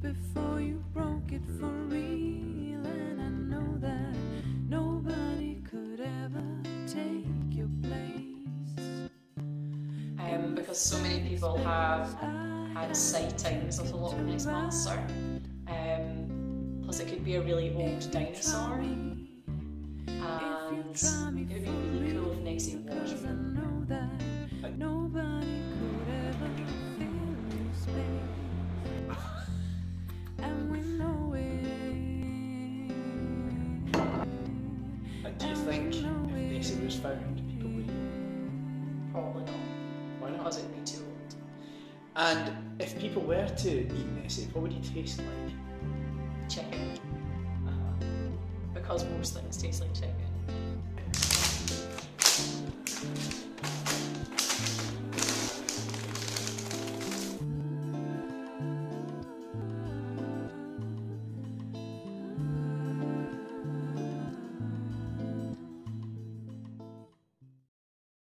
before you broke it for real. And I know that nobody could ever take your place. Um, because so many people have had sightings of the Loch Ness Monster. Um, plus, it could be a really old dinosaur. And it would be really cool if Nessie do you think if Nessie was found, people would eat? Probably not, Why not? because it would be too old. And if people were to eat Nessie, what would he taste like? Chicken, Uh, because most things taste like chicken.